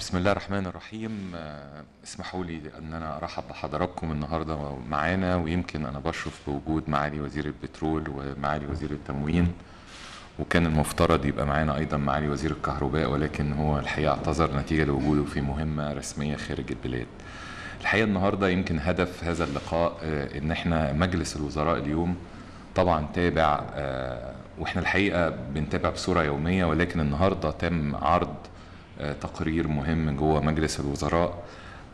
بسم الله الرحمن الرحيم آه، اسمحوا لي ان أنا ارحب بحضراتكم النهارده معانا ويمكن أنا بشرف بوجود معالي وزير البترول ومعالي وزير التموين وكان المفترض يبقى معانا أيضا معالي وزير الكهرباء ولكن هو الحقيقة اعتذر نتيجة لوجوده في مهمة رسمية خارج البلاد. الحقيقة النهارده يمكن هدف هذا اللقاء آه، ان إحنا مجلس الوزراء اليوم طبعا تابع آه، وإحنا الحقيقة بنتابع بصورة يومية ولكن النهارده تم عرض تقرير مهم جوه مجلس الوزراء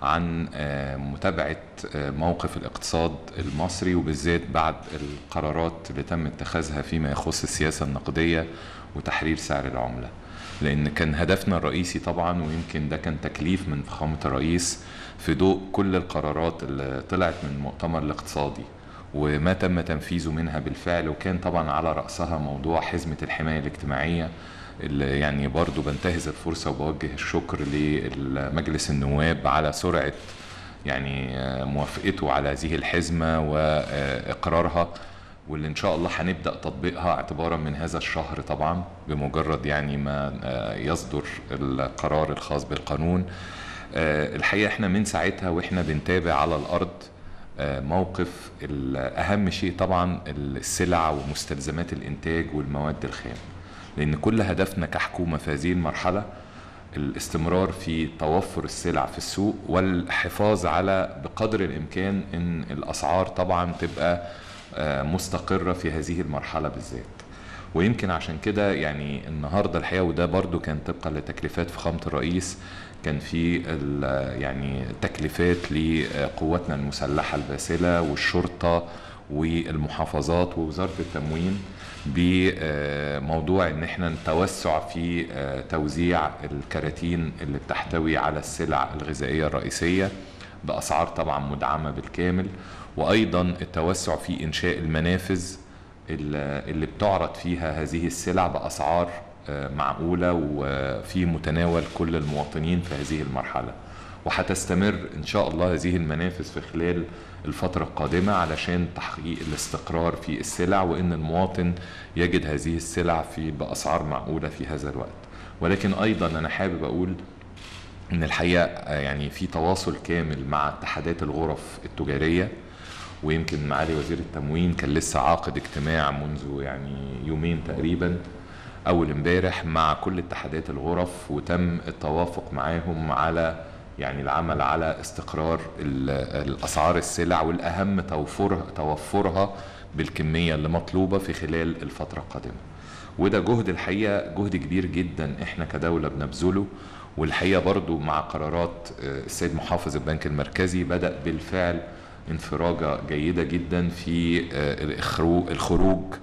عن آه، متابعة آه، موقف الاقتصاد المصري وبالذات بعد القرارات اللي تم اتخاذها فيما يخص السياسة النقدية وتحرير سعر العملة. لأن كان هدفنا الرئيسي طبعا ويمكن ده كان تكليف من فخامة الرئيس في ضوء كل القرارات اللي طلعت من المؤتمر الاقتصادي وما تم تنفيذه منها بالفعل وكان طبعا على رأسها موضوع حزمة الحماية الاجتماعية اللي يعني برضو بنتهز الفرصة وبوجه الشكر لمجلس النواب على سرعة يعني آه، موافقته على هذه الحزمة وإقرارها واللي إن شاء الله هنبدأ تطبيقها اعتبارا من هذا الشهر طبعا بمجرد يعني ما آه، يصدر القرار الخاص بالقانون. آه، الحقيقة إحنا من ساعتها وإحنا بنتابع على الأرض آه، موقف أهم شيء طبعا السلع ومستلزمات الإنتاج والمواد الخام. لأن كل هدفنا كحكومة في هذه المرحلة الاستمرار في توفر السلع في السوق والحفاظ على بقدر الإمكان أن الأسعار طبعا تبقى آه، مستقرة في هذه المرحلة بالذات. ويمكن عشان كده يعني النهارده الحقيقة وده برضو كان طبقا لتكليفات فخامة الرئيس كان في يعني تكليفات لقواتنا المسلحة الباسلة والشرطة والمحافظات ووزارة التموين بموضوع إن إحنا نتوسع في آه، توزيع الكراتين اللي بتحتوي على السلع الغذائية الرئيسية بأسعار طبعا مدعمة بالكامل وأيضا التوسع في إنشاء المنافذ ال- اللي بتعرض فيها هذه السلع بأسعار آه، معقولة وفي متناول كل المواطنين في هذه المرحلة. وهتستمر إن شاء الله هذه المنافذ في خلال الفترة القادمة علشان تحقيق الاستقرار في السلع وإن المواطن يجد هذه السلع في بأسعار معقولة في هذا الوقت. ولكن أيضا أنا حابب أقول إن الحقيقة يعني في تواصل كامل مع اتحادات الغرف التجارية ويمكن معالي وزير التموين كان لسه عاقد اجتماع منذ يعني يومين تقريبا أول امبارح مع كل اتحادات الغرف وتم التوافق معاهم على يعني العمل على استقرار ال- الأسعار السلع والأهم توفرها توفرها بالكمية اللي مطلوبة في خلال الفترة القادمة. وده جهد الحقيقة جهد كبير جدا إحنا كدولة بنبذله. والحقيقة برضو مع قرارات آه، السيد محافظ البنك المركزي بدأ بالفعل انفراجة جيدة جدا في آه، الخروج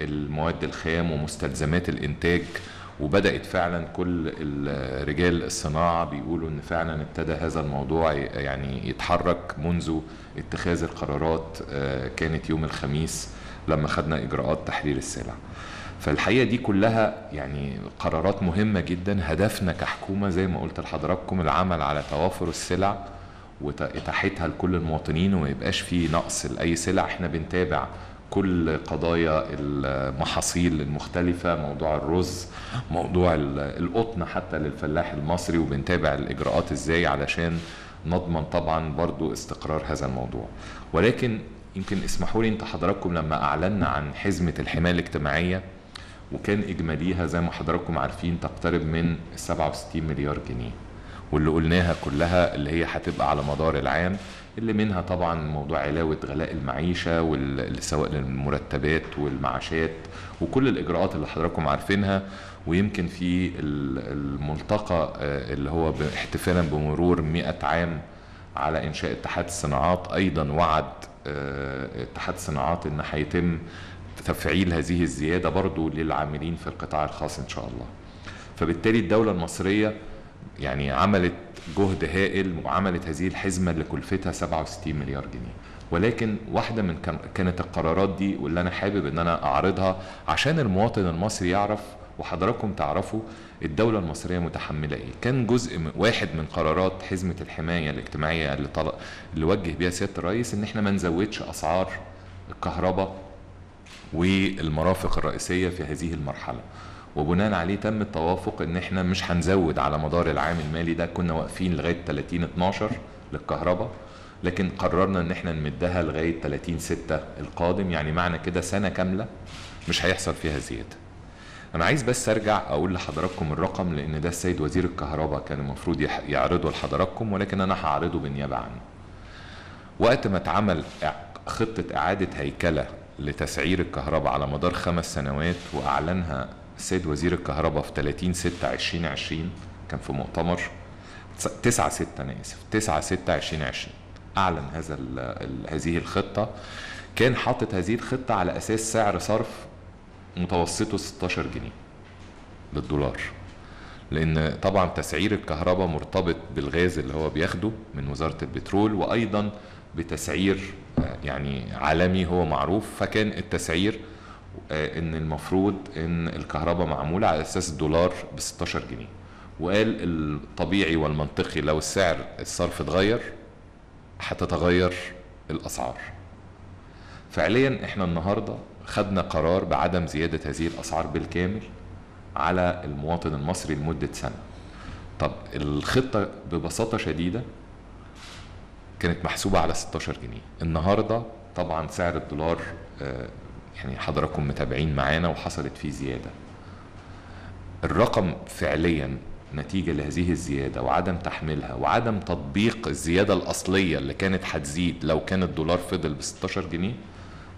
المواد الخام ومستلزمات الإنتاج وبدأت فعلا كل ال- رجال الصناعة بيقولوا إن فعلا ابتدى هذا الموضوع يعني يتحرك منذ اتخاذ القرارات آه، كانت يوم الخميس لما خدنا إجراءات تحرير السلع. فالحقيقة دي كلها يعني قرارات مهمة جدا. هدفنا كحكومة زي ما قلت لحضراتكم العمل على توافر السلع واتاحتها لكل المواطنين وما يبقاش في نقص لأي سلع. إحنا بنتابع كل قضايا المحاصيل المختلفة موضوع الرز موضوع ال- القطن حتى للفلاح المصري وبنتابع الإجراءات إزاي علشان نضمن طبعا برضو استقرار هذا الموضوع. ولكن يمكن اسمحوا لي انت حضراتكم لما أعلنا عن حزمة الحماية الاجتماعية وكان إجماليها زي ما حضراتكم عارفين تقترب من 67 مليار جنيه واللي قلناها كلها اللي هي هتبقى على مدار العام. اللي منها طبعا موضوع علاوة غلاء المعيشة سواء للمرتبات والمعاشات وكل الإجراءات اللي حضراتكم عارفينها ويمكن في ال- الملتقى آه، اللي هو احتفالا بمرور 100 عام على إنشاء اتحاد الصناعات. أيضا وعد آه، اتحاد الصناعات إن هيتم تفعيل هذه الزيادة برضو للعاملين في القطاع الخاص إن شاء الله. فبالتالي الدولة المصرية يعني عملت جهد هائل وعملت هذه الحزمة اللي كلفتها 67 مليار جنيه. ولكن واحدة من كان- كانت القرارات دي واللي أنا حابب إن أنا أعرضها عشان المواطن المصري يعرف وحضراتكم تعرفوا الدولة المصرية متحملة إيه. كان جزء واحد من قرارات حزمة الحماية الاجتماعية اللي, طلق اللي وجه بيها سيادة الرئيس إن إحنا ما نزودش أسعار الكهرباء والمرافق الرئيسية في هذه المرحلة. وبناء عليه تم التوافق إن إحنا مش هنزود على مدار العام المالي ده. كنا واقفين لغاية 30 12 للكهرباء لكن قررنا إن إحنا نمدها لغاية 30 6 القادم. يعني معنى كده سنة كاملة مش هيحصل فيها زيادة. أنا عايز بس أرجع أقول لحضراتكم الرقم لأن ده السيد وزير الكهرباء كان المفروض يعرضه لحضراتكم ولكن أنا هعرضه بالنيابة عنه. وقت ما اتعمل خطة إعادة هيكلة لتسعير الكهرباء على مدار خمس سنوات وأعلنها السيد وزير الكهرباء في 30 6 2020 كان في مؤتمر. 9 6 أنا آسف 9 6 2020 أعلن هذا هذه الخطة. كان حاطط هذه الخطة على أساس سعر صرف متوسطه 16 جنيه للدولار لأن طبعا تسعير الكهرباء مرتبط بالغاز اللي هو بياخده من وزارة البترول وأيضا بتسعير آه، يعني عالمي هو معروف فكان التسعير إن المفروض إن الكهرباء معمولة على أساس الدولار ب 16 جنيه. وقال الطبيعي والمنطقي لو السعر الصرف اتغير هتتغير الأسعار. فعليا إحنا النهارده خدنا قرار بعدم زيادة هذه الأسعار بالكامل على المواطن المصري لمدة سنة. طب الخطة ببساطة شديدة كانت محسوبة على 16 جنيه. النهارده طبعا سعر الدولار آه، يعني حضراتكم متابعين معانا وحصلت فيه زيادة. الرقم فعليا نتيجة لهذه الزيادة وعدم تحميلها وعدم تطبيق الزيادة الأصلية اللي كانت هتزيد لو كان الدولار فضل ب 16 جنيه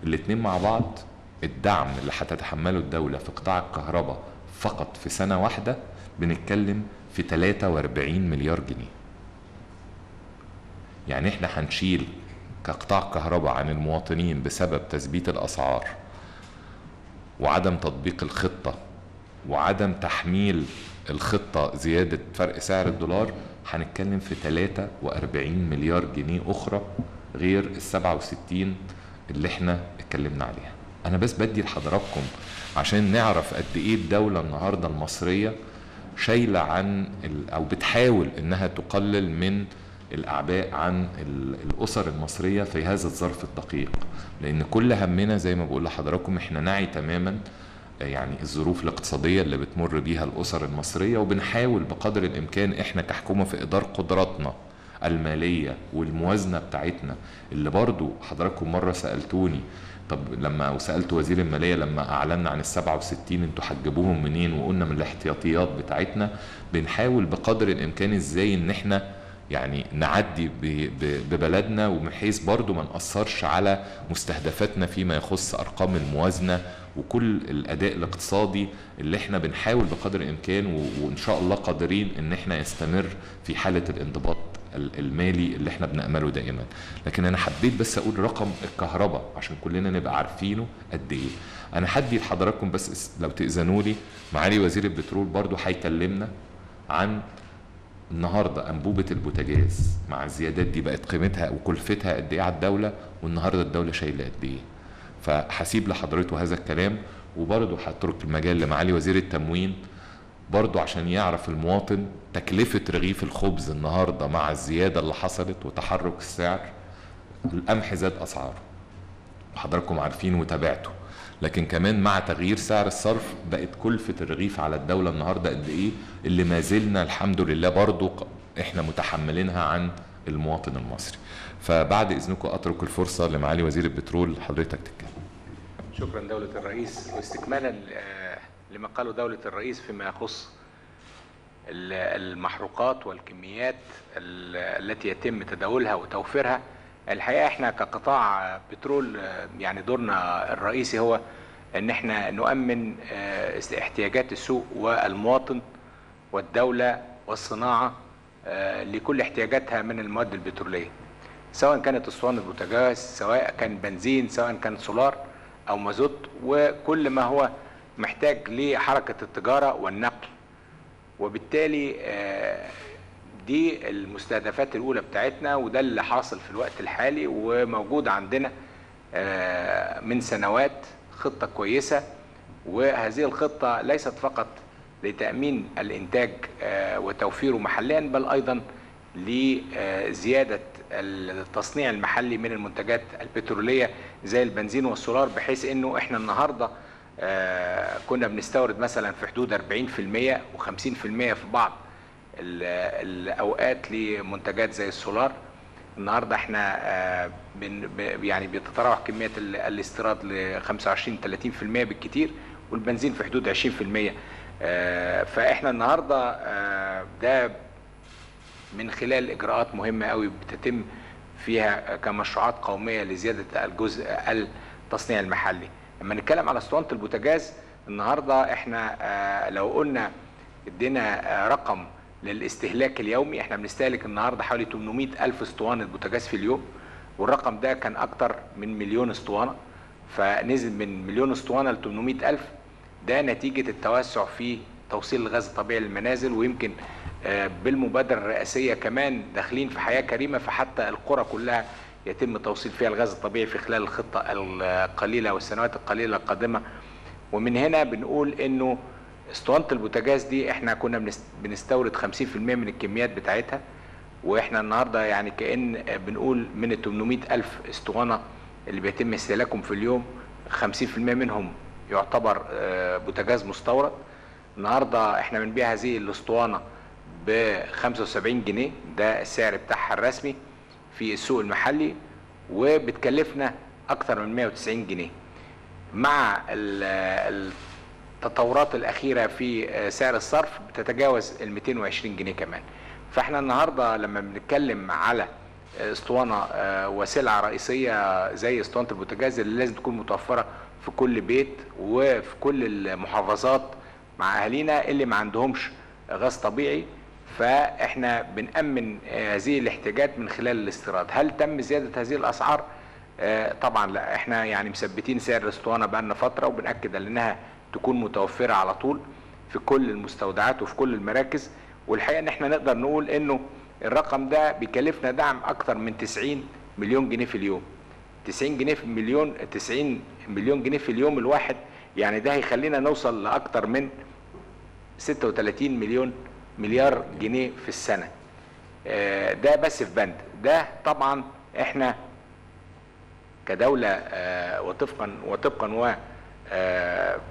الاتنين مع بعض الدعم اللي هتتحمله الدولة في قطاع الكهرباء فقط في سنة واحدة بنتكلم في 43 مليار جنيه. يعني إحنا هنشيل كقطاع كهرباء عن المواطنين بسبب تثبيت الأسعار وعدم تطبيق الخطة وعدم تحميل الخطة زيادة فرق سعر الدولار هنتكلم في 43 مليار جنيه أخرى غير ال 67 اللي إحنا اتكلمنا عليها. أنا بس بدي لحضراتكم عشان نعرف قد إيه الدولة النهاردة المصرية شايلة عن أو بتحاول إنها تقلل من الأعباء عن ال- الأسر المصرية في هذا الظرف الدقيق. لأن كل همنا زي ما بقول لحضراتكم إحنا نعي تماما يعني الظروف الاقتصادية اللي بتمر بيها الأسر المصرية وبنحاول بقدر الإمكان إحنا كحكومة في إدار قدراتنا المالية والموازنة بتاعتنا. اللي برضو حضراتكم مرة سألتوني طب لما وسألت وزير المالية لما أعلنا عن السبعة وستين أنتوا هتجيبوهم منين وقلنا من الاحتياطيات بتاعتنا بنحاول بقدر الإمكان إزاي إن إحنا يعني نعدي ببلدنا وبحيث برضو ما نأثرش على مستهدفاتنا فيما يخص أرقام الموازنة وكل الأداء الاقتصادي اللي إحنا بنحاول بقدر الإمكان وإن شاء الله قادرين إن إحنا يستمر في حالة الانضباط ال- المالي اللي إحنا بنأمله دائما. لكن أنا حبيت بس أقول رقم الكهرباء عشان كلنا نبقى عارفينه قد إيه. أنا هدي لحضراتكم بس لو تأذنوا لي معالي وزير البترول برضو هيكلمنا عن النهارده أنبوبة البوتاجاز مع الزيادات دي بقت قيمتها وكلفتها قد إيه على الدولة والنهارده الدولة شايلة قد إيه. فهسيب لحضرته هذا الكلام وبرضه هترك المجال لمعالي وزير التموين برضه عشان يعرف المواطن تكلفة رغيف الخبز النهاردة مع الزيادة اللي حصلت وتحرك السعر القمح زاد أسعاره. وحضراتكم عارفين وتابعتوا لكن كمان مع تغيير سعر الصرف بقت كلفة الرغيف على الدولة النهاردة قد إيه؟ اللي ما زلنا الحمد لله برضو إحنا متحملينها عن المواطن المصري. فبعد إذنكم أترك الفرصة لمعالي وزير البترول حضرتك تتكلم. شكرا دولة الرئيس. واستكمالا آه، لما قاله دولة الرئيس فيما يخص ال- المحروقات والكميات ال- التي يتم تداولها وتوفيرها الحقيقة إحنا كقطاع بترول آه، يعني دورنا الرئيسي هو إن إحنا نؤمن آه، احتياجات السوق والمواطن والدولة والصناعة آه، لكل احتياجاتها من المواد البترولية سواء كانت اسطوانة البوتاجاز سواء كان بنزين سواء كان سولار أو مازوت وكل ما هو محتاج لحركة التجارة والنقل وبالتالي آه، دي المستهدفات الأولى بتاعتنا وده اللي حاصل في الوقت الحالي وموجود عندنا آه، من سنوات خطة كويسة. وهذه الخطة ليست فقط لتأمين الإنتاج آه، وتوفيره محليا بل أيضا لزيادة التصنيع المحلي من المنتجات البترولية زي البنزين والسولار بحيث أنه إحنا النهاردة آه، كنا بنستورد مثلا في حدود 40% و50% في بعض الأوقات لمنتجات زي السولار. النهارده إحنا آه، بن يعني بتتراوح ال- الاستيراد ل 25 30% بالكتير والبنزين في حدود 20% آه، فاحنا النهارده آه، ده من خلال إجراءات مهمة قوي بتتم فيها كمشروعات قومية لزيادة الجزء التصنيع المحلي. لما نتكلم على أسطوانة البوتاجاز النهارده إحنا لو قلنا ادينا رقم للاستهلاك اليومي. إحنا بنستهلك النهارده حوالي 800 ألف اسطوانة بوتاجاز في اليوم والرقم ده كان أكتر من مليون اسطوانة. فنزل من مليون اسطوانة ل 800 ألف ده نتيجة التوسع في توصيل الغاز الطبيعي للمنازل ويمكن آه، بالمبادرة الرئاسية كمان داخلين في حياة كريمة فحتى القرى كلها يتم توصيل فيها الغاز الطبيعي في خلال الخطة القليلة والسنوات القليلة القادمة. ومن هنا بنقول إنه اسطوانة البوتاجاز دي إحنا كنا بنست- بنستورد 50% من الكميات بتاعتها وإحنا النهارده يعني كأن بنقول من ال 800 ألف اسطوانة اللي بيتم استهلاكهم في اليوم 50% منهم يعتبر آه، بوتاجاز مستورد. النهارده إحنا بنبيع هذه الاسطوانة ب 75 جنيه ده السعر بتاعها الرسمي في السوق المحلي وبتكلفنا أكثر من 190 جنيه. مع ال- التطورات الأخيرة في سعر الصرف بتتجاوز ال 220 جنيه كمان. فإحنا النهارده لما بنتكلم على أسطوانة آه، وسلعة رئيسية زي أسطوانة البوتاجاز اللي لازم تكون متوفرة في كل بيت وفي كل المحافظات مع أهالينا اللي ما عندهمش غاز طبيعي فإحنا بنأمن آه، هذه الاحتياجات من خلال الاستيراد. هل تم زيادة هذه الأسعار؟ آه، طبعا لا. إحنا يعني مثبتين سعر الاسطوانه بقالنا فترة وبنأكد إنها تكون متوفرة على طول في كل المستودعات وفي كل المراكز. والحقيقة إن إحنا نقدر نقول إنه الرقم ده بيكلفنا دعم أكتر من 90 مليون جنيه في اليوم. 90 جنيه في مليون 90 مليون جنيه في اليوم الواحد يعني ده هيخلينا نوصل لأكتر من 36 مليون مليار جنيه في السنة. آه، ده بس في بند. ده طبعا إحنا كدولة آه، وطبقا وطبقا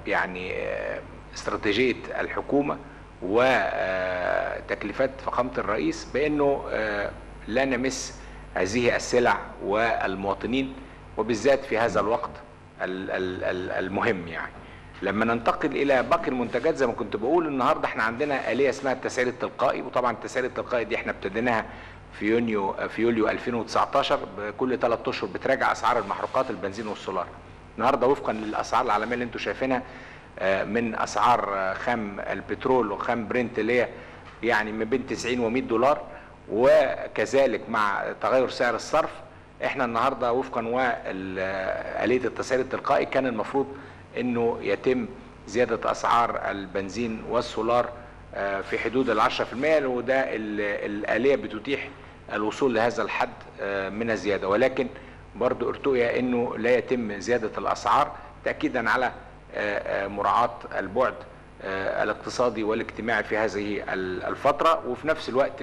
يعني آه، استراتيجية الحكومة وتكليفات فخامة الرئيس بأنه آه، لا نمس هذه السلع والمواطنين وبالذات في هذا الوقت ال- ال- ال- المهم يعني. لما ننتقل إلى باقي المنتجات زي ما كنت بقول النهارده إحنا عندنا آلية اسمها التسعير التلقائي وطبعا التسعير التلقائي دي إحنا ابتديناها في يونيو في يوليو 2019 كل ثلاث أشهر بتراجع أسعار المحروقات البنزين والسولار. النهارده وفقا للأسعار العالمية اللي أنتم شايفينها آه، من أسعار آه، خام البترول وخام برنت اللي هي يعني ما بين 90 و100 دولار وكذلك مع تغير سعر الصرف إحنا النهارده وفقا وآلية التسعير التلقائي كان المفروض إنه يتم زيادة أسعار البنزين والسولار آه، في حدود ال 10% وده ال- الآلية بتتيح الوصول لهذا الحد من الزيادة ولكن برضو ارتؤي إنه لا يتم زيادة الأسعار تأكيدا على آه، آه، مراعاة البعد آه، الاقتصادي والاجتماعي في هذه ال- الفترة وفي نفس الوقت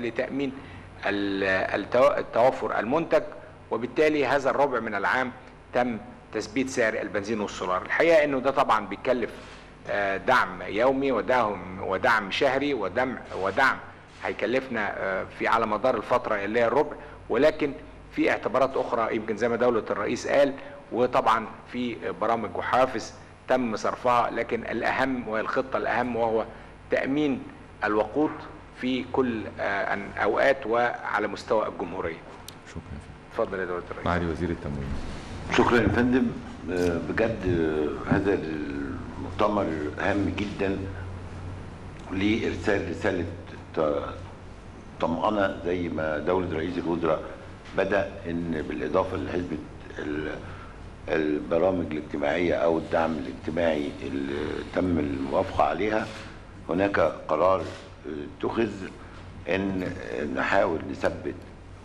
التو- التوافر المنتج وبالتالي هذا الربع من العام تم تثبيت سعر البنزين والسولار. الحقيقة إنه ده طبعا بيكلف دعم يومي ودعم ودعم شهري ودعم ودعم هيكلفنا في على مدار الفترة اللي هي الربع ولكن في اعتبارات أخرى يمكن زي ما دولة الرئيس قال وطبعا في برامج وحوافز تم صرفها لكن الأهم وهي الخطة الأهم وهو تأمين الوقود في كل آه، أوقات وعلى مستوى الجمهورية. شكرا. اتفضل يا دولة الرئيس. معالي وزير التموين. شكرا يا فندم. آه، بجد هذا المؤتمر هام جدا لإرسال رسالة طمأنة زي ما دولة رئيس الوزراء بدأ إن بالإضافة لحزب ال- البرامج الاجتماعية أو الدعم الاجتماعي اللي تم الموافقة عليها هناك قرار اتخذ إن نحاول نثبت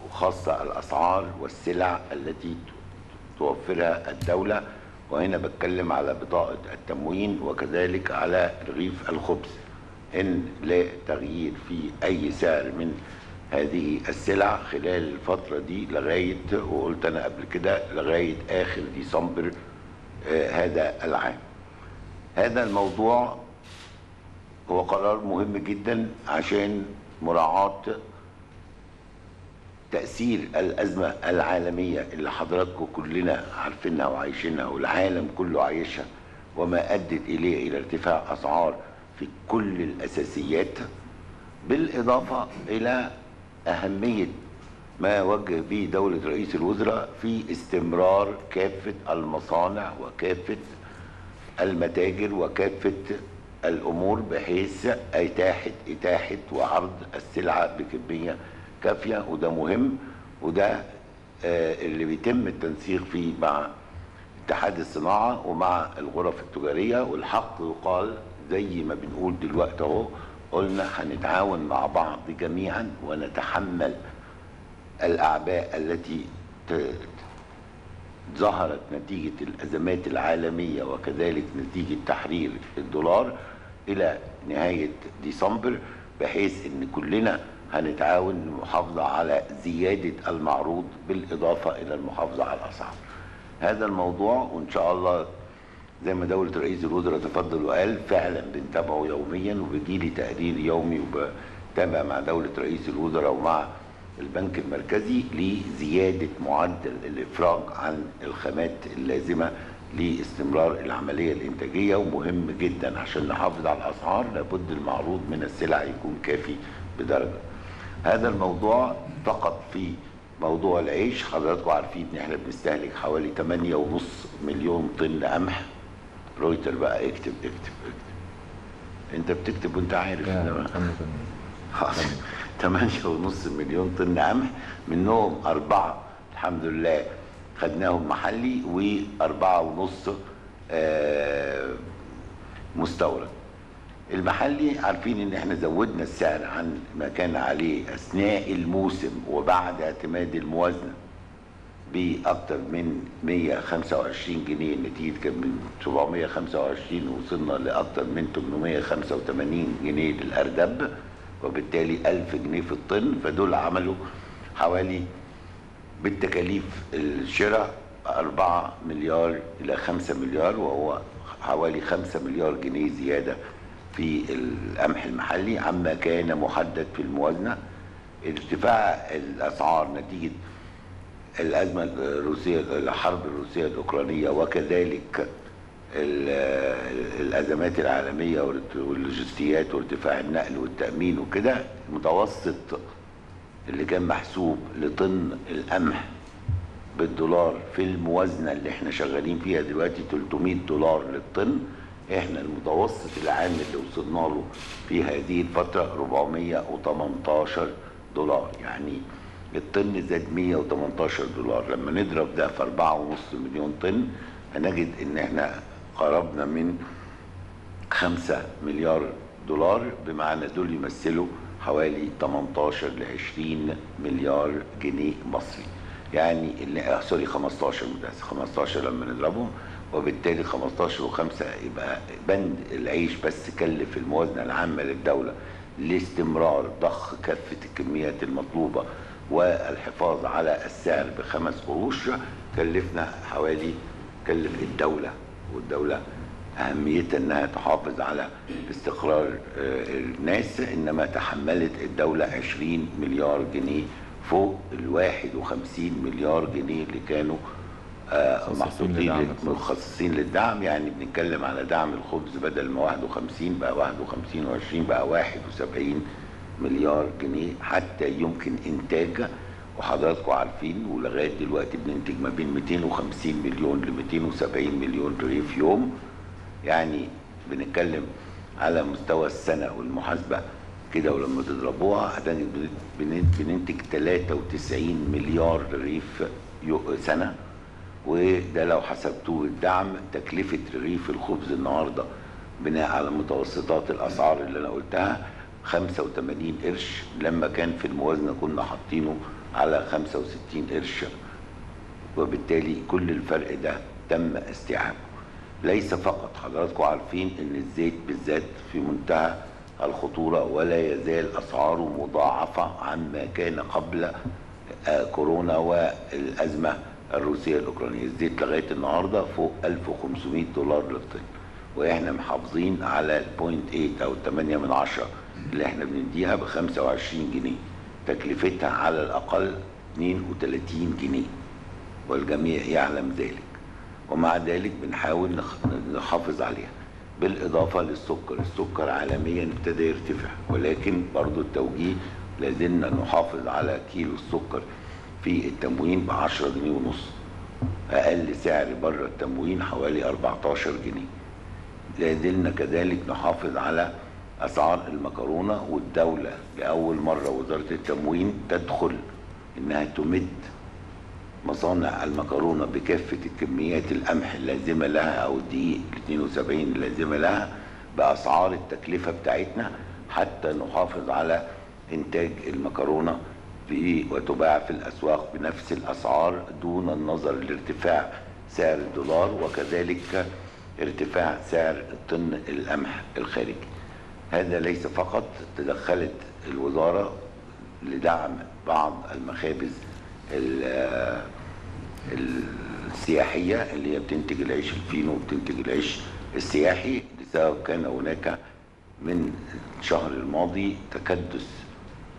وخاصه الأسعار والسلع التي توفرها الدولة وهنا بتكلم على بطاقة التموين وكذلك على رغيف الخبز. إن لا تغيير في أي سعر من هذه السلع خلال الفترة دي لغاية وقلت أنا قبل كده لغاية آخر ديسمبر آه، هذا العام. هذا الموضوع هو قرار مهم جدا عشان مراعاة تأثير الأزمة العالمية اللي حضراتكم كلنا عارفينها وعايشينها والعالم كله عايشها وما أدت إليه إلى ارتفاع أسعار في كل الأساسيات بالإضافة إلى أهمية ما وجه به دولة رئيس الوزراء في استمرار كافة المصانع وكافة المتاجر وكافة الأمور بحيث إتاحة إتاحة وعرض السلعة بكمية كافية. وده مهم. وده آه، اللي بيتم التنسيق فيه مع اتحاد الصناعة ومع الغرف التجارية. والحق يقال زي ما بنقول دلوقتي أهو قلنا هنتعاون مع بعض جميعا ونتحمل الأعباء التي ظهرت نتيجة الأزمات العالمية وكذلك نتيجة تحرير الدولار إلى نهاية ديسمبر بحيث أن كلنا هنتعاون للمحافظة على زيادة المعروض بالإضافة إلى المحافظة على الأسعار. هذا الموضوع وإن شاء الله زي ما دولة رئيس الوزراء تفضل وقال فعلا بنتابعه يوميا وبيجيلي تقرير يومي وبتابع مع دولة رئيس الوزراء ومع البنك المركزي لزيادة معدل الإفراج عن الخامات اللازمة لاستمرار العملية الإنتاجية ومهم جدا عشان نحافظ على الأسعار لابد المعروض من السلع يكون كافي بدرجة. هذا الموضوع فقط في موضوع العيش حضراتكم عارفين إن إحنا بنستهلك حوالي 8.5 مليون طن قمح رويتر بقى اكتب اكتب اكتب انت بتكتب وانت عارف. تمانية ونص مليون طن قمح منهم أربعة الحمد لله خدناهم محلي وأربعة ونص آه، مستورد. المحلي عارفين إن إحنا زودنا السعر عن ما كان عليه أثناء الموسم وبعد اعتماد الموازنة. باكثر من 125 جنيه. نتيجة كان من 725 وصلنا لاكثر من 885 جنيه للاردب وبالتالي 1000 جنيه في الطن. فدول عملوا حوالي بالتكاليف الشراء 4 مليار إلى 5 مليار وهو حوالي 5 مليار جنيه زيادة في القمح المحلي. عما كان محدد في الموازنة. ارتفاع الأسعار نتيجة الأزمة الروسية الحرب الروسية الأوكرانية وكذلك ال- الأزمات العالمية واللوجستيات وارتفاع النقل والتأمين وكده المتوسط اللي كان محسوب لطن القمح بالدولار في الموازنة اللي إحنا شغالين فيها دلوقتي 300 دولار للطن. إحنا المتوسط العام اللي وصلنا له في هذه الفترة 418 دولار. يعني الطن زاد 118 دولار. لما نضرب ده في 4.5 مليون طن هنجد إن إحنا قربنا من 5 مليار دولار بمعنى دول يمثلوا حوالي 18 ل 20 مليار جنيه مصري. يعني اللي آه سوري 15 متأسف. 15 لما نضربهم وبالتالي 15 و5 يبقى بند العيش بس كلف الموازنة العامة للدولة لاستمرار ضخ كافة الكميات المطلوبة والحفاظ على السعر بخمس قروش كلفنا حوالي كلف الدولة والدولة اهميتها إنها تحافظ على استقرار آه، الناس إنما تحملت الدولة 20 مليار جنيه فوق ال 51 مليار جنيه اللي كانوا آه، محطوطين. مخصصين للدعم يعني بنتكلم على دعم الخبز بدل ما 51 بقى 51 و20 بقى 71 مليار جنيه حتى يمكن إنتاج وحضراتكم عارفين ولغاية دلوقتي بننتج ما بين 250 مليون ل 270 مليون رغيف يوم. يعني بنتكلم على مستوى السنة والمحاسبة كده ولما تضربوها بننتج 93 مليار رغيف سنة. وده لو حسبتوه الدعم تكلفة رغيف الخبز النهاردة بناء على متوسطات الأسعار اللي أنا قلتها 85 قرش لما كان في الموازنة كنا حاطينه على 65 قرش وبالتالي كل الفرق ده تم استيعابه. ليس فقط حضراتكم عارفين إن الزيت بالذات في منتهى الخطورة ولا يزال أسعاره مضاعفة عما كان قبل آه، كورونا والأزمة الروسية الأوكرانية. الزيت لغاية النهاردة فوق 1500 دولار للطن وإحنا محافظين على البوينت 8 أو 8 من عشرة اللي إحنا بنديها ب 25 جنيه. تكلفتها على الأقل 32 جنيه. والجميع يعلم ذلك. ومع ذلك بنحاول نحافظ عليها. بالإضافة للسكر. السكر عالميا ابتدى يرتفع. ولكن برضو التوجيه لازلنا نحافظ على كيلو السكر في التموين ب 10 جنيه ونص. أقل سعر بره التموين حوالي 14 جنيه. لازلنا كذلك نحافظ على أسعار المكرونة والدولة لأول مرة وزارة التموين تدخل إنها تمد مصانع المكرونة بكافة الكميات القمح اللازمة لها أو الدقيق ال 72 اللازمة لها بأسعار التكلفة بتاعتنا حتى نحافظ على إنتاج المكرونة في وتباع في الأسواق بنفس الأسعار دون النظر لارتفاع سعر الدولار وكذلك ارتفاع سعر طن القمح الخارجي. هذا ليس فقط تدخلت الوزارة لدعم بعض المخابز ال- السياحية اللي هي بتنتج العيش الفينو وبتنتج العيش السياحي لسبب كان هناك من الشهر الماضي تكدس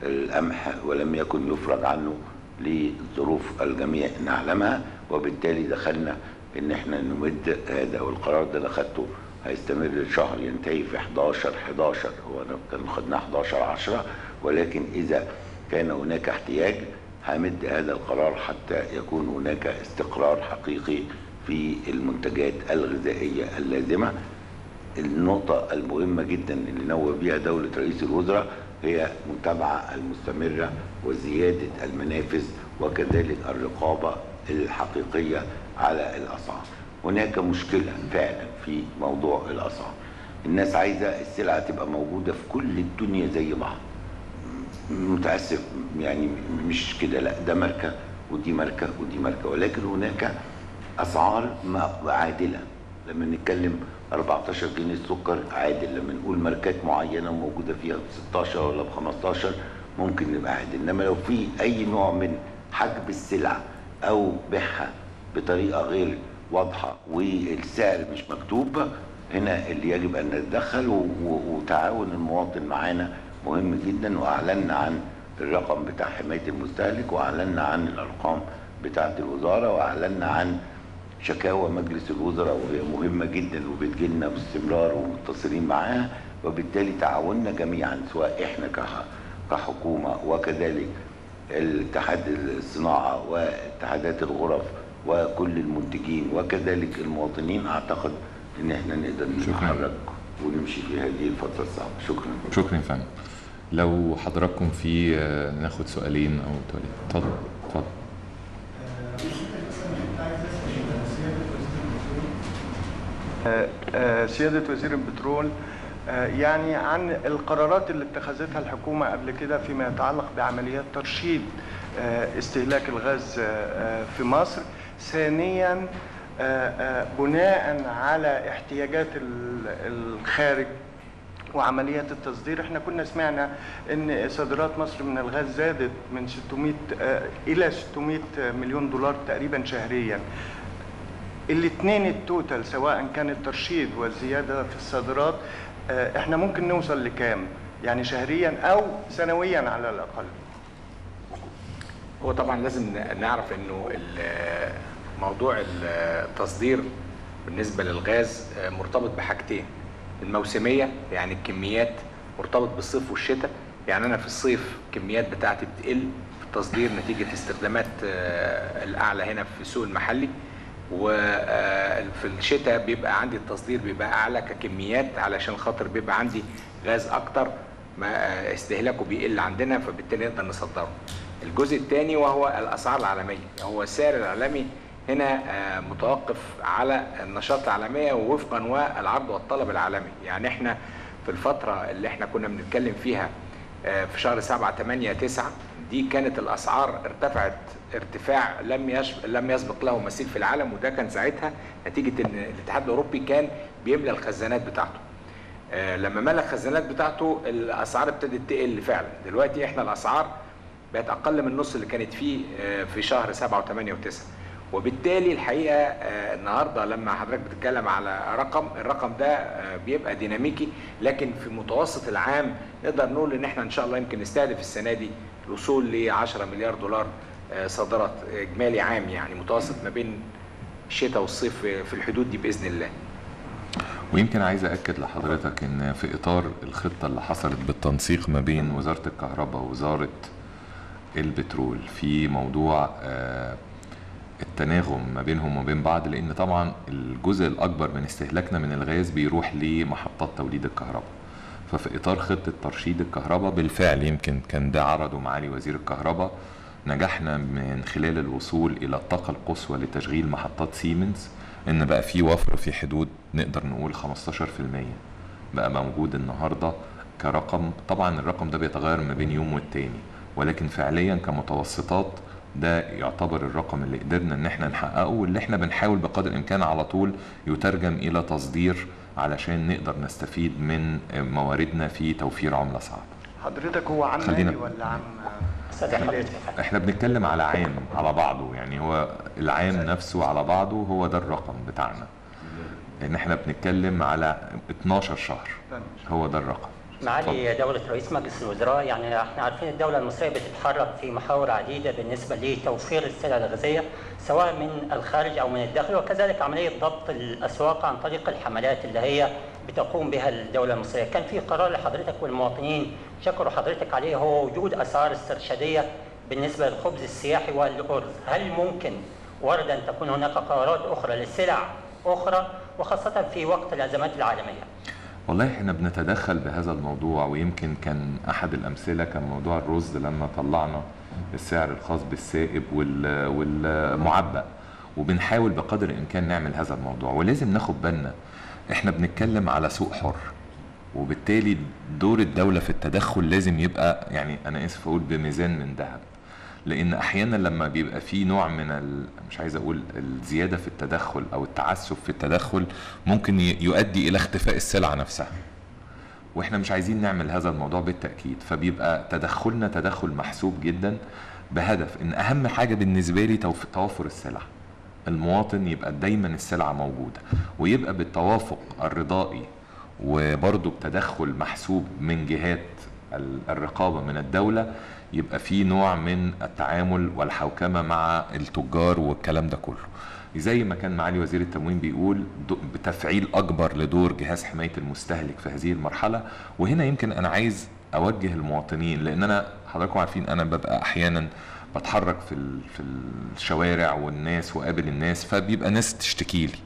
القمح ولم يكن يفرج عنه لظروف الجميع نعلمها وبالتالي دخلنا إن إحنا نمد هذا والقرار ده اللي خدته هيستمر شهر ينتهي في 11 11 هو كان خدناه 11 10 ولكن إذا كان هناك احتياج همد هذا القرار حتى يكون هناك استقرار حقيقي في المنتجات الغذائية اللازمة. النقطة المهمة جدا اللي نوه بها دولة رئيس الوزراء هي متابعة المستمرة وزيادة المنافذ وكذلك الرقابة الحقيقية على الأسعار. هناك مشكلة فعلا في موضوع الأسعار الناس عايزة السلعة تبقى موجودة في كل الدنيا زي بعض. متأسف يعني مش كده لا ده ماركة ودي ماركة ودي ماركة. ولكن هناك أسعار عادلة. لما نتكلم 14 جنيه السكر عادل. لما نقول ماركات معينة موجودة فيها ب 16 ولا ب 15 ممكن نبقى عادل. إنما لو في أي نوع من حجب السلعة أو بيعها بطريقة غير واضحة والسعر مش مكتوب. هنا اللي يجب أن نتدخل وتعاون المواطن معانا مهم جدا وأعلنا عن الرقم بتاع حماية المستهلك وأعلنا عن الأرقام بتاعة الوزارة وأعلنا عن شكاوى مجلس الوزراء وهي مهمة جدا وبتجيلنا باستمرار ومتصلين معاها. وبالتالي تعاوننا جميعا سواء إحنا كح- كحكومة وكذلك الاتحاد الصناعة واتحادات الغرف وكل المنتجين وكذلك المواطنين أعتقد إن إحنا نقدر. نتحرك ونمشي في هذه الفترة الصعبة. شكرا. شكرا فندم. لو حضراتكم في آه، ناخد سؤالين أو ثلاثة اتفضل. اتفضل. آه، آه، سيادة وزير البترول يعني عن القرارات اللي اتخذتها الحكومة قبل كده فيما يتعلق بعمليات ترشيد استهلاك الغاز في مصر ثانيا آه، آه، بناء على احتياجات ال- الخارج وعمليات التصدير إحنا كنا سمعنا إن صادرات مصر من الغاز زادت من 600 آه، إلى 600 مليون دولار تقريبا شهريا. الاثنين التوتال سواء كان الترشيد والزيادة في الصادرات إحنا ممكن نوصل لكام؟ يعني شهريا أو سنويا على الأقل. هو طبعا لازم نعرف إنه موضوع التصدير بالنسبة للغاز مرتبط بحاجتين. الموسمية يعني الكميات مرتبط بالصيف والشتاء. يعني أنا في الصيف الكميات بتاعتي بتقل في التصدير نتيجة استخدامات آه، الأعلى هنا في السوق المحلي. وفي الشتاء بيبقى عندي التصدير بيبقى أعلى ككميات علشان خاطر بيبقى عندي غاز أكتر ما آه، استهلاكه بيقل عندنا فبالتالي نقدر نصدره. الجزء الثاني وهو الأسعار العالمية. هو السعر العالمي هنا آه، متوقف على النشاط العالمية ووفقا والعرض والطلب العالمي. يعني إحنا في الفترة اللي إحنا كنا بنتكلم فيها آه، في شهر 7 8 9 دي كانت الأسعار ارتفعت ارتفاع لم لم يسبق له مثيل في العالم وده كان ساعتها نتيجة إن الاتحاد الأوروبي كان بيملى الخزانات بتاعته. آه، لما ملى الخزانات بتاعته الأسعار ابتدت تقل فعلا. دلوقتي إحنا الأسعار بقت أقل من النص اللي كانت فيه آه، في شهر 7 و8 و9 وبالتالي الحقيقة آه، النهارده لما حضرتك بتتكلم على رقم الرقم ده آه، بيبقى ديناميكي لكن في المتوسط العام نقدر نقول إن إحنا إن شاء الله يمكن نستهدف السنة دي الوصول ل 10 مليار دولار صادرات إجمالي عام يعني متوسط ما بين الشتاء والصيف في- الحدود دي بإذن الله. ويمكن عايز أكد لحضرتك إن في إطار الخطة اللي حصلت بالتنسيق ما بين وزارة الكهرباء ووزارة البترول في موضوع آه، التناغم ما بينهم وبين بعض لأن طبعا الجزء الأكبر من استهلاكنا من الغاز بيروح لمحطات توليد الكهرباء. ففي إطار خطة ترشيد الكهرباء بالفعل يمكن كان ده عرضه معالي وزير الكهرباء نجحنا من خلال الوصول إلى الطاقة القصوى لتشغيل محطات سيمنز إن بقى في وفر في حدود نقدر نقول 15% بقى موجود النهارده كرقم طبعا الرقم ده بيتغير ما بين يوم والتاني. ولكن فعليا كمتوسطات ده يعتبر الرقم اللي قدرنا إن إحنا نحققه واللي إحنا بنحاول بقدر الإمكان على طول يترجم إلى تصدير علشان نقدر نستفيد من مواردنا في توفير عملة صعبة. حضرتك هو عام خلينا- مالي ولا عام إحنا بنتكلم على عام على بعضه يعني هو العام نفسه على بعضه هو ده الرقم بتاعنا. لأن إحنا بنتكلم على 12 شهر هو ده الرقم. معالي دولة رئيس مجلس الوزراء يعني إحنا عارفين الدولة المصرية بتتحرك في محاور عديدة بالنسبة لتوفير السلع الغذائية سواء من الخارج أو من الداخل وكذلك عملية ضبط الأسواق عن طريق الحملات اللي هي بتقوم بها الدولة المصرية. كان في قرار لحضرتك والمواطنين شكروا حضرتك عليه هو وجود أسعار استرشادية بالنسبة للخبز السياحي والأرز. هل ممكن ورد أن تكون هناك قرارات أخرى لسلع أخرى وخاصة في وقت الأزمات العالمية؟ والله إحنا بنتدخل بهذا الموضوع ويمكن كان أحد الأمثلة كان موضوع الرز لما طلعنا السعر الخاص بالسائب وال- والمعبأ. وبنحاول بقدر الإمكان نعمل هذا الموضوع. ولازم ناخد بالنا إحنا بنتكلم على سوق حر وبالتالي دور الدولة في التدخل لازم يبقى يعني أنا آسف أقول بميزان من ذهب. لأن أحيانا لما بيبقى في نوع من ال... مش عايز أقول الزيادة في التدخل أو التعسف في التدخل ممكن يؤدي إلى اختفاء السلعة نفسها. وإحنا مش عايزين نعمل هذا الموضوع بالتأكيد فبيبقى تدخلنا تدخل محسوب جدا بهدف إن أهم حاجة بالنسبة لي توف- توفر السلع المواطن يبقى دايما السلعة موجودة ويبقى بالتوافق الرضائي وبرضه بتدخل محسوب من جهات ال- الرقابة من الدولة يبقى في نوع من التعامل والحوكمة مع التجار والكلام ده كله. زي ما كان معالي وزير التموين بيقول بتفعيل أكبر لدور جهاز حماية المستهلك في هذه المرحلة. وهنا يمكن أنا عايز أوجه المواطنين لأن أنا حضراتكم عارفين أنا ببقى أحيانا بتحرك في في الشوارع والناس وقابل الناس فبيبقى ناس تشتكي لي.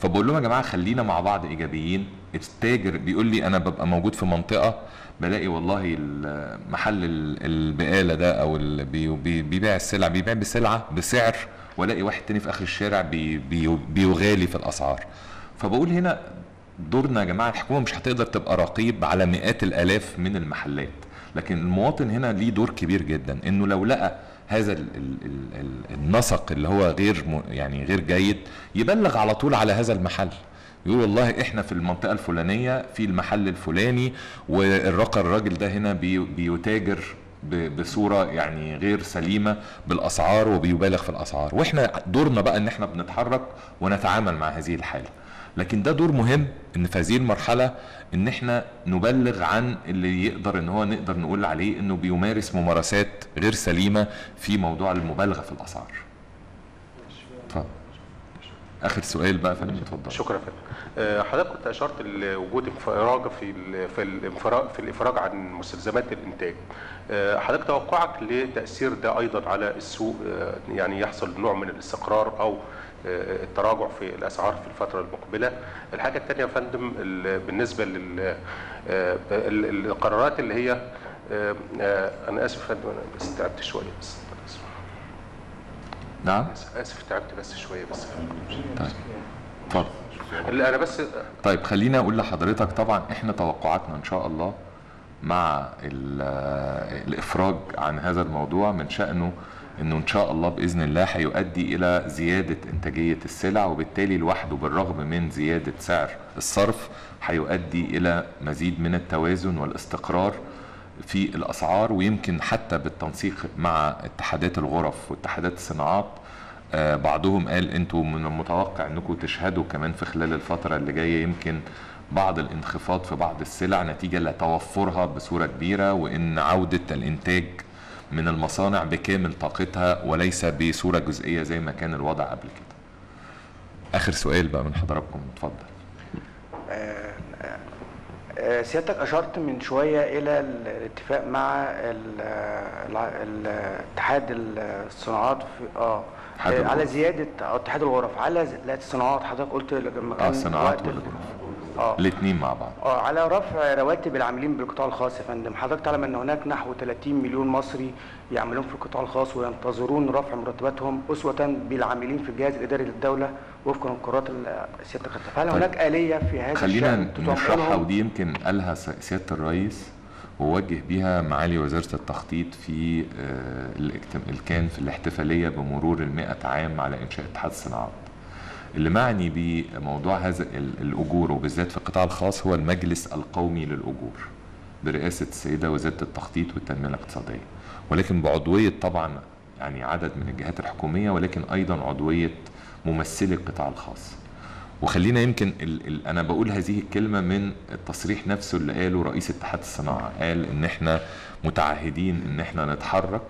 فبقول لهم يا جماعة خلينا مع بعض إيجابيين. التاجر بيقول لي أنا ببقى موجود في منطقة بلاقي والله ال- محل ال- البقالة ده أو اللي بي- بي- بيبيع السلع بيبيع بسلعة بسعر وألاقي واحد تاني في آخر الشارع بي بي بيغالي في الأسعار. فبقول هنا دورنا يا جماعة الحكومة مش هتقدر تبقى رقيب على مئات الآلاف من المحلات. لكن المواطن هنا ليه دور كبير جدا إنه لو لقى هذا ال ال ال ال النسق اللي هو غير يعني غير جيد يبلغ على طول على هذا المحل. يقول والله إحنا في المنطقة الفلانية في المحل الفلاني والرقم الراجل ده هنا بي بيتاجر بصورة يعني غير سليمة بالأسعار وبيبالغ في الأسعار. وإحنا دورنا بقى إن إحنا بنتحرك ونتعامل مع هذه الحالة. لكن ده دور مهم إن في هذه المرحلة إن إحنا نبلغ عن اللي يقدر إن هو نقدر نقول عليه إنه بيمارس ممارسات غير سليمة في موضوع المبالغة في الأسعار. آخر سؤال بقى فندم اتفضل. شكرا فندم. آه، حضرتك كنت أشرت لوجود انفراج في في الانفراج في الإفراج عن مستلزمات الإنتاج. آه، حضرتك توقعك لتأثير ده أيضا على السوق؟ آه، يعني يحصل نوع من الاستقرار أو التراجع في الأسعار في الفترة المقبلة. الحاجة الثانية يا فندم ال- بالنسبة لل ال- ال- القرارات اللي هي أنا آسف يا فندم أنا بس تعبت شوية بس. نعم. آسف تعبت بس شوية بس. طيب. اتفضل. اللي أنا بس طيب خليني أقول لحضرتك طبعا إحنا توقعاتنا إن شاء الله مع ال- الإفراج عن هذا الموضوع من شأنه إنه إن شاء الله بإذن الله هيؤدي إلى زيادة إنتاجية السلع وبالتالي لوحده بالرغم من زيادة سعر الصرف هيؤدي إلى مزيد من التوازن والاستقرار في الأسعار ويمكن حتى بالتنسيق مع اتحادات الغرف واتحادات الصناعات آه، بعضهم قال أنتوا من المتوقع انكم تشهدوا كمان في خلال الفترة اللي جاية يمكن بعض الانخفاض في بعض السلع نتيجة لتوفرها بصورة كبيرة وإن عودة الإنتاج من المصانع بكامل طاقتها وليس بصورة جزئية زي ما كان الوضع قبل كده. آخر سؤال بقى من حضراتكم اتفضل. سيادتك أشرت من شوية إلى الاتفاق مع الاتحاد الصناعات في آه على. زياده آه، اتحاد الغرف. على الصناعات حضرتك قلت آه الصناعات والغرف. آه الاثنين مع بعض. آه على رفع رواتب العاملين بالقطاع الخاص يا فندم حضرتك تعلم إن هناك نحو 30 مليون مصري يعملون في القطاع الخاص وينتظرون رفع مرتباتهم أسوة بالعاملين في الجهاز الإداري للدولة وفقا للقرارات اللي سيادتك خدتها فهل طيب. هناك آلية في هذا خلينا نشرحها؟ ودي يمكن قالها سيادة الرئيس ووجه بيها معالي وزارة التخطيط في آه، اللي كان في الاحتفالية بمرور المئة عام على إنشاء اتحاد الصناعات. اللي معني بموضوع هذا ال- الأجور وبالذات في القطاع الخاص هو المجلس القومي للأجور برئاسة السيدة وزيرة التخطيط والتنمية الاقتصادية ولكن بعضوية طبعا يعني عدد من الجهات الحكومية ولكن أيضا عضوية ممثلي القطاع الخاص. وخلينا يمكن ال ال أنا بقول هذه الكلمة من التصريح نفسه اللي قاله رئيس اتحاد الصناعة قال إن إحنا متعهدين إن إحنا نتحرك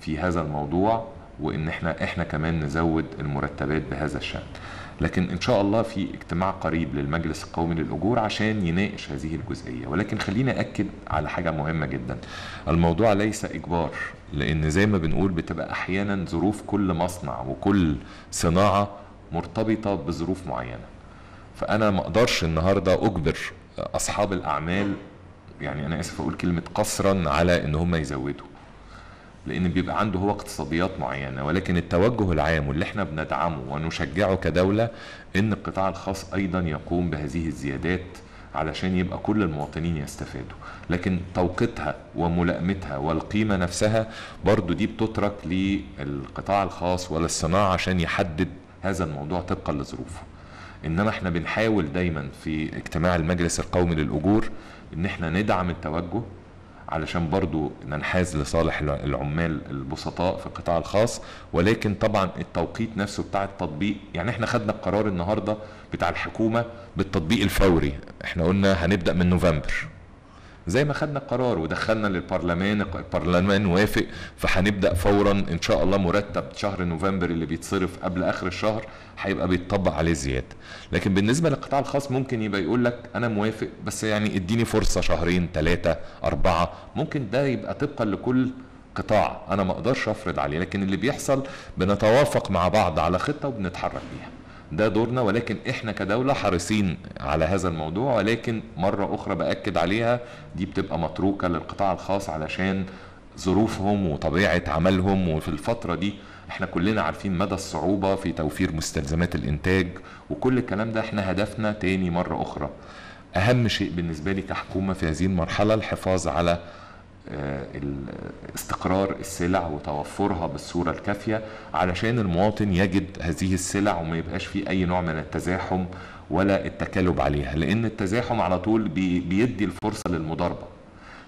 في هذا الموضوع وإن إحنا إحنا كمان نزود المرتبات بهذا الشأن. لكن إن شاء الله في اجتماع قريب للمجلس القومي للأجور عشان يناقش هذه الجزئية. ولكن خلينا أكد على حاجة مهمة جدا. الموضوع ليس إجبار لأن زي ما بنقول بتبقى أحيانا ظروف كل مصنع وكل صناعة مرتبطة بظروف معينة. فأنا ما أقدرش النهارده أجبر أصحاب الأعمال يعني أنا آسف أقول كلمة قصرا على إن هم يزودوا. لأن بيبقى عنده هو اقتصاديات معينة ولكن التوجه العام واللي إحنا بندعمه ونشجعه كدولة إن القطاع الخاص أيضا يقوم بهذه الزيادات علشان يبقى كل المواطنين يستفادوا. لكن توقيتها وملائمتها والقيمة نفسها برضو دي بتترك للقطاع الخاص ولا الصناعه عشان يحدد هذا الموضوع طبقا لظروفه. إنما إحنا بنحاول دايما في اجتماع المجلس القومي للأجور إن إحنا ندعم التوجه علشان برضو ننحاز لصالح الع- العمال البسطاء في القطاع الخاص ولكن طبعا التوقيت نفسه بتاع التطبيق يعني إحنا خدنا القرار النهارده بتاع الحكومة بالتطبيق الفوري إحنا قلنا هنبدأ من نوفمبر. زي ما خدنا قرار ودخلنا للبرلمان البرلمان وافق فهنبدأ فورا إن شاء الله مرتب شهر نوفمبر اللي بيتصرف قبل آخر الشهر هيبقى بيتطبق عليه زيادة. لكن بالنسبة للقطاع الخاص ممكن يبقى يقول لك أنا موافق بس يعني اديني فرصة شهرين ثلاثة أربعة. ممكن ده يبقى طبقا لكل قطاع أنا ما أقدرش أفرض عليه لكن اللي بيحصل بنتوافق مع بعض على خطة وبنتحرك بيها. ده دورنا ولكن إحنا كدولة حريصين على هذا الموضوع ولكن مرة أخرى بأكد عليها دي بتبقى متروكة للقطاع الخاص علشان ظروفهم وطبيعة عملهم. وفي الفترة دي إحنا كلنا عارفين مدى الصعوبة في توفير مستلزمات الإنتاج وكل الكلام ده إحنا هدفنا تاني مرة أخرى. أهم شيء بالنسبة لي كحكومة في هذه المرحلة الحفاظ على استقرار السلع وتوفرها بالصورة الكافية علشان المواطن يجد هذه السلع وما يبقاش فيه أي نوع من التزاحم ولا التكالب عليها لأن التزاحم على طول بي- بيدي الفرصة للمضاربة.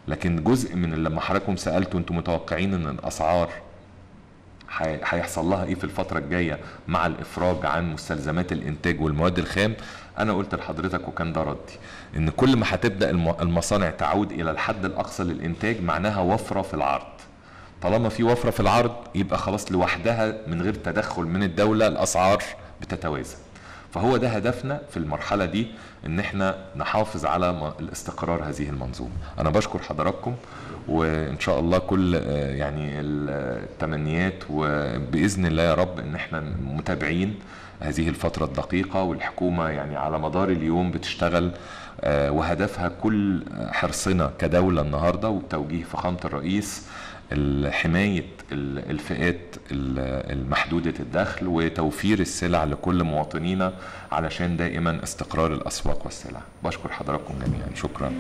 لكن جزء من لما حضراتكم سألتوا أنتم متوقعين إن الأسعار هي- هيحصل لها إيه في الفترة الجاية مع الإفراج عن مستلزمات الإنتاج والمواد الخام؟ أنا قلت لحضرتك وكان ده ردي. إن كل ما هتبدأ الم- المصانع تعود إلى الحد الأقصى للإنتاج معناها وفرة في العرض. طالما في وفرة في العرض يبقى خلاص لوحدها من غير تدخل من الدولة الأسعار بتتوازن فهو ده هدفنا في المرحلة دي إن إحنا نحافظ على الاستقرار هذه المنظومة. أنا بشكر حضراتكم وإن شاء الله كل آه، يعني ال- التمنيات وبإذن الله يا رب إن إحنا متابعين هذه الفترة الدقيقة والحكومة يعني على مدار اليوم بتشتغل وهدفها كل حرصنا كدولة النهاردة وبتوجيه فخامة الرئيس حماية ال- الفئات ال- المحدودة الدخل وتوفير السلع لكل مواطنينا علشان دائما استقرار الأسواق والسلع. بشكر حضراتكم جميعا. شكرا.